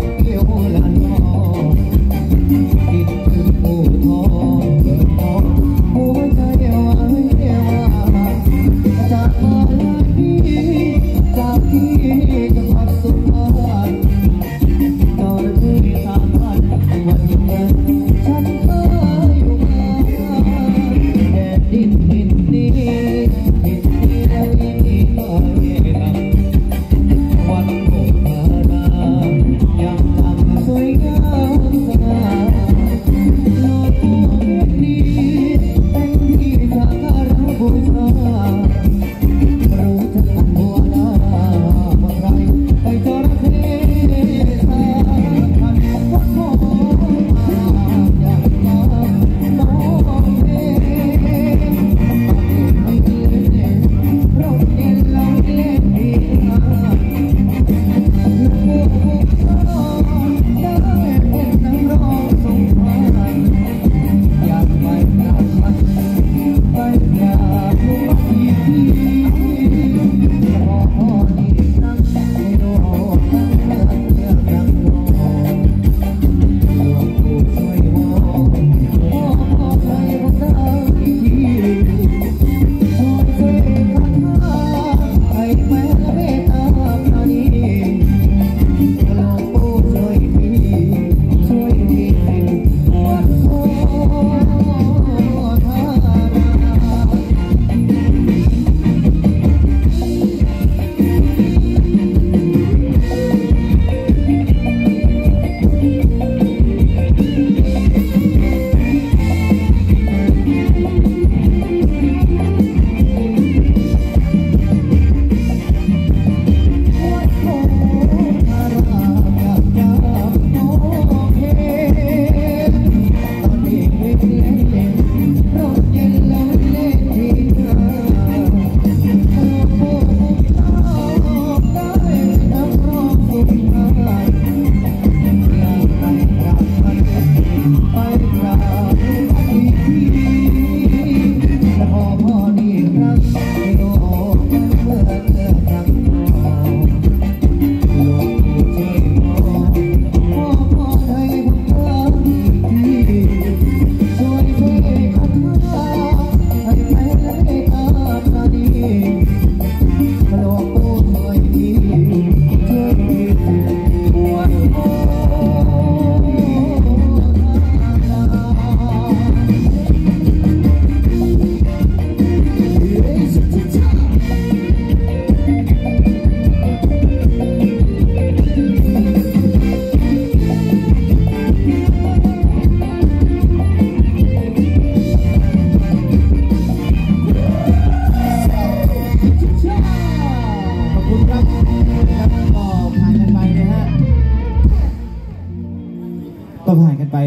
you, you, on.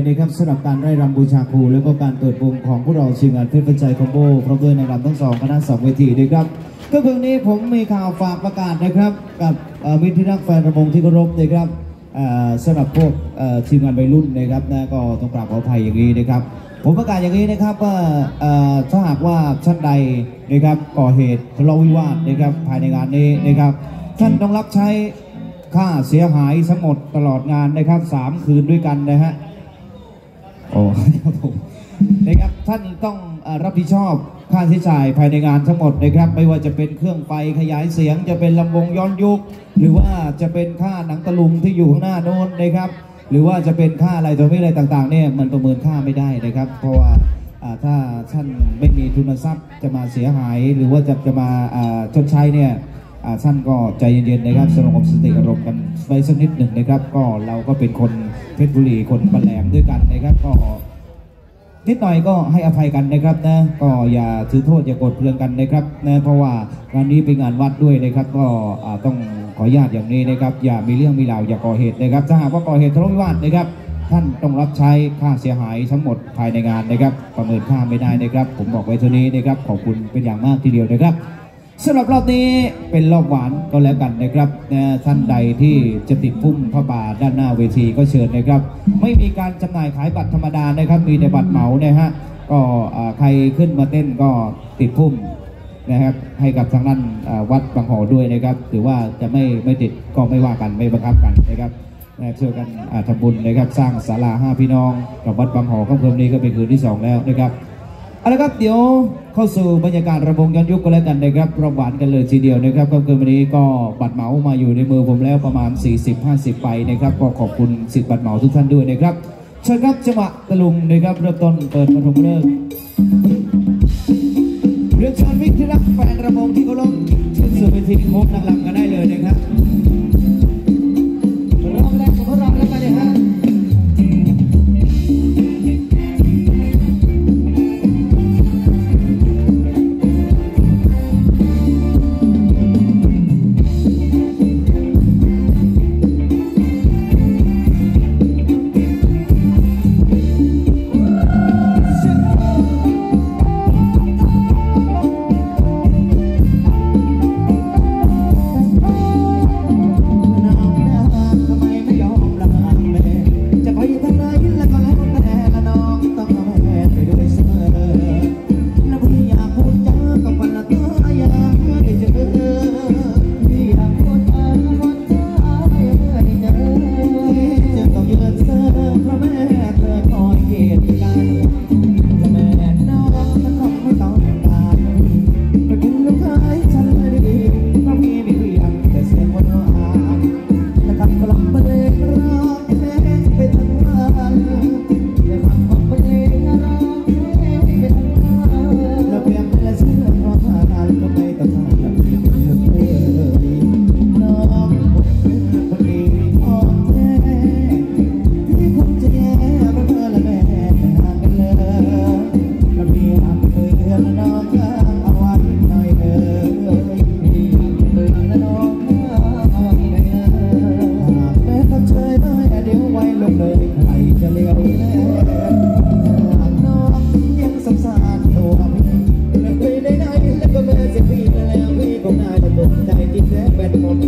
นะครับสำหรับการไร่รำบูชาครู แล้วก็การเปิดวงของพวกเราชิงงานเพชรปัจจัยคอมโบพร้อมด้วยนางรำทั้งสองคณะสองเวทีนะครับก็คืนนี้ผมมีข่าวฝากประกาศนะครับ กับมิตรที่รักแฟนระมงที่เคารพนะครับสำหรับพวกทีมงานวัยรุ่นนะครับนะก็ต้องกราบขออภัยอย่างนี้นะครับ ผมประกาศอย่างนี้นะครับว่าถ้าหากว่าท่านใดนะครับก่อเหตุทะเลาะวิวาทนะครับภายในงานนี้นะครับ ท่านต้องรับใช้ค่าเสียหายทั้งหมดตลอดงานนะครับสามคืนด้วยกันนะฮะ โอ้ครับผมนะครับท่านต้องรับผิดชอบค่าใช้จ่ายภายในงานทั้งหมดนะครับ ไม่ว่าจะเป็นเครื่องไฟขยายเสียง จะเป็นลำวงย้อนยุค หรือว่าจะเป็นค่าหนังตะลุงที่อยู่ข้างหน้าโน้นนะครับ หรือว่าจะเป็นค่าอะไรตัวไม่อะไรต่างๆเนี่ยมันประเมินค่าไม่ได้นะครับ เพราะว่าถ้าท่านไม่มีทุนทรัพย์จะมาเสียหาย หรือว่าจะจะมาชดใช้เนี่ยท่านก็ใจเย็นๆนะครับสงบสติอารมณ์กันไว้สักนิดหนึ่งนะครับ ก็เราก็เป็นคน เพชรบุรีคนปะแหลมด้วยกันนะครับก็นิดหน่อยก็ให้อภัยกันนะครับนะก็อย่าถือโทษอย่ากรธเคืองกันนะครับนะเพราะว่างานนี้เป็นงานวัดด้วยนะครับ ก็ต้องขออนุญาตอย่างนี้นะครับ อย่ามีเรื่องมีราวอย่าก่อเหตุนะครับถ้าหากว่าก่อเหตุทะเลาะวิวาทนะครับ ท่านต้องรับใช้ค่าเสียหายทั้งหมดภายในงานนะครับ ประเมินค่าไม่ได้นะครับ ผมบอกไว้เท่านี้นะครับขอบคุณเป็นอย่างมากทีเดียวนะครับ สำหรับรอบนี้เป็นรอบหวานก็แล้วกันนะครับนะท่านใดที่จะติดพุ่มพระป่าด้านหน้าเวทีก็เชิญนะครับ ไม่มีการจำหน่ายขายบัตรธรรมดานะครับ มีแต่บัตรเหมานะฮะก็ใครขึ้นมาเต้นก็ติดพุ่มนะครับ ให้กับทางด้านอ่าวัดบางหอด้วยนะครับถือว่าจะไม่ไม่ติดก็ไม่ว่ากันไม่บังคับกันนะครับนะช่วยกันทำบุญนะครับ สร้างศาลาห้าพี่น้องกับวัดบางหอค่ำคืนนี้ก็เป็นคืนที่สองแล้วนะครับ เอาละครับเดี๋ยวเข้าสู่บรรยากาศระบงย้อนยุคกันแล้วกันนะครับระหวานกันเลยทีเดียวนะครับก็คือวันนี้ก็บัตรเหมามาอยู่ในมือผมแล้วประมาณ 40-50ใบนะครับก็ขอบคุณสิทธิ์บัตรเหมาทุกท่านด้วยนะครับเชิญครับจังหวะตะลุงนะครับเริ่มต้นเปิดปฐมฤกษ์เรื่องเชิญมิตรที่รักแฟนระบงที่เคารพขึ้นสู่เวทีโค้งนางรำกันได้เลยนะครับ កុំអាយមុខតែទីតែបែរមក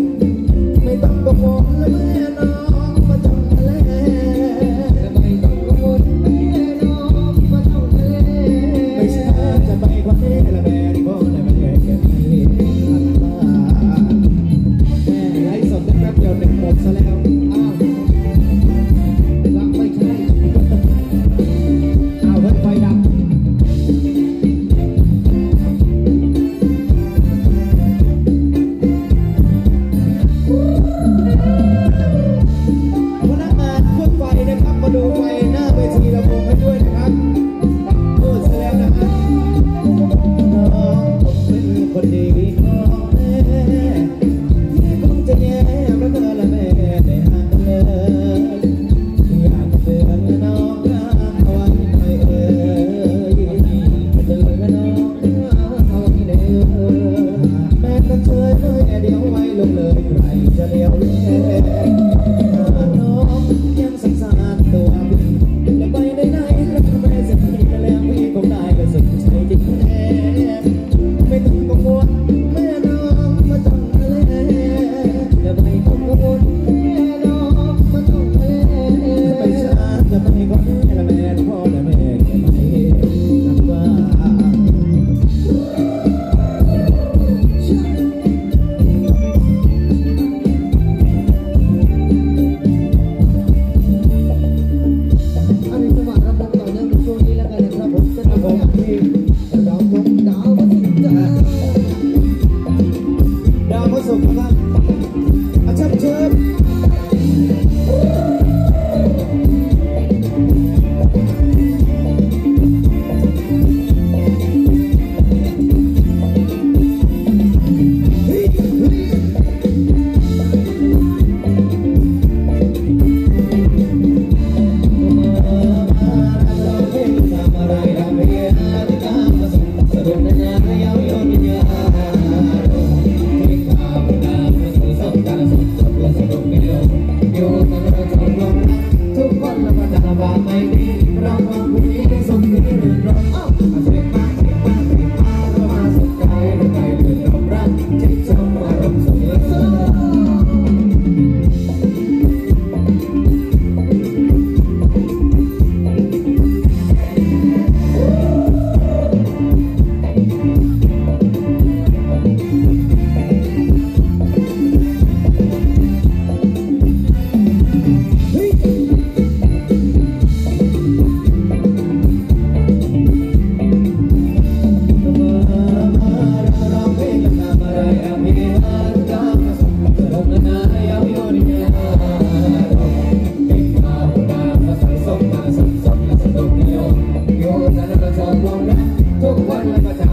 about my Don't worry about that.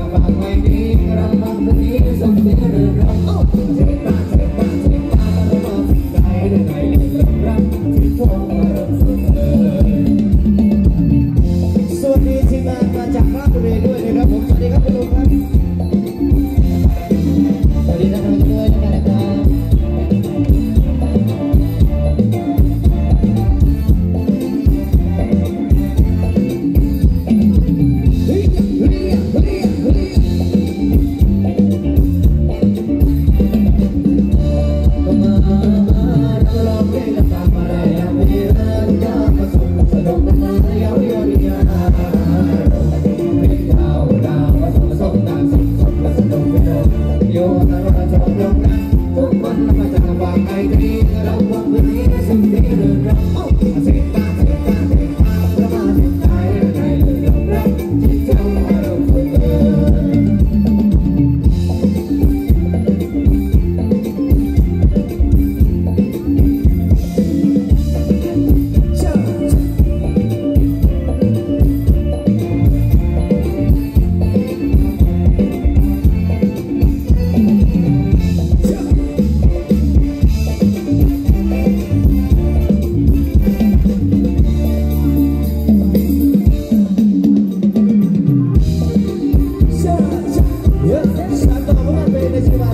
เราต้องใจตรงกันทุกคนเราจากลำบากไกลที่เรา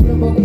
remember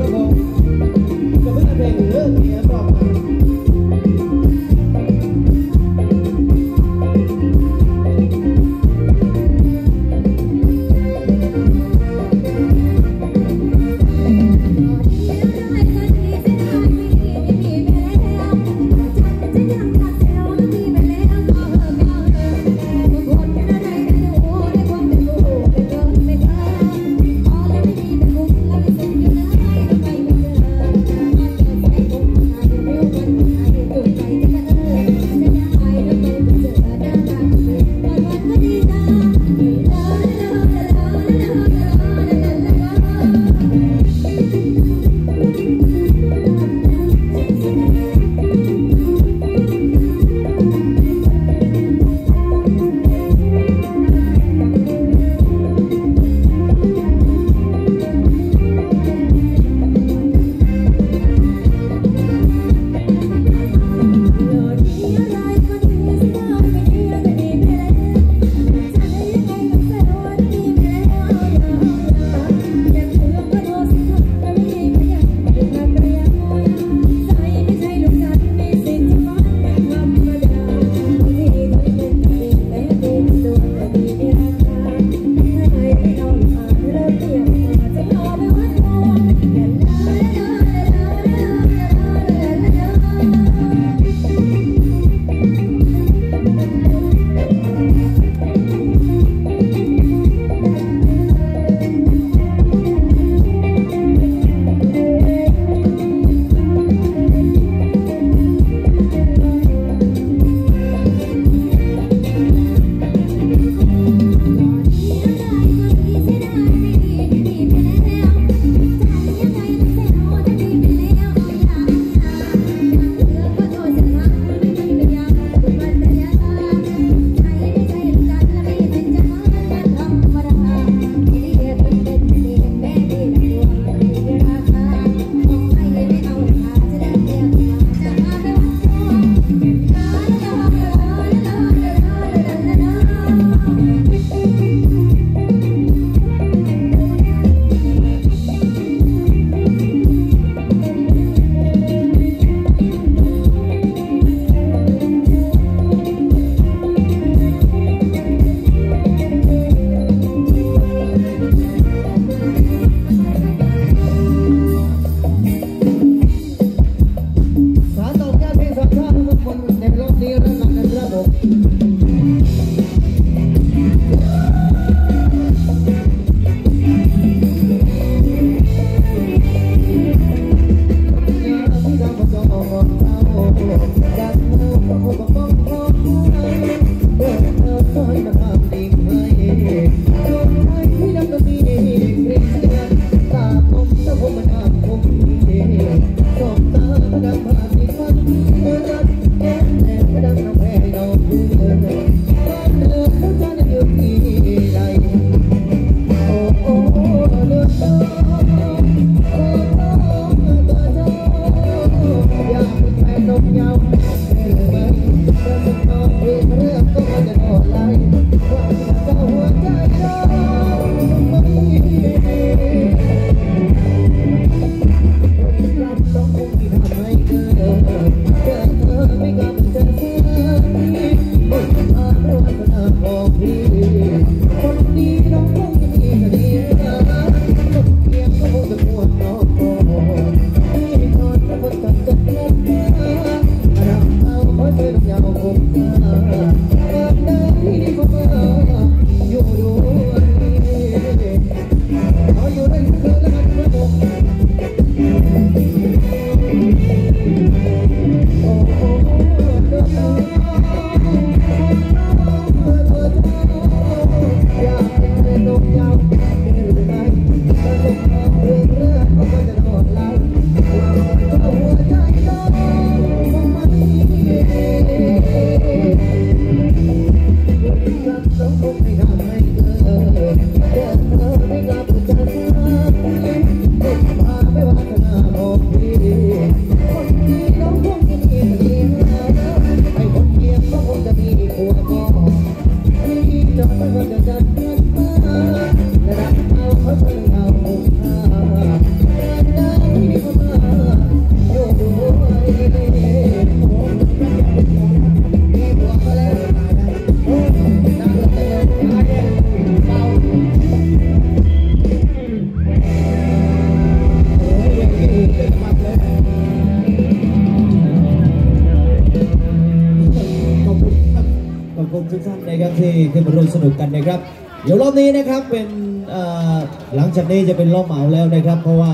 นี้จะเป็นรอบเหมาแล้วนะครับ เพราะว่า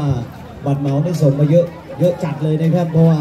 บัตรเหมาได้ส่งมาเยอะเยอะจัดเลยนะครับ เพราะว่า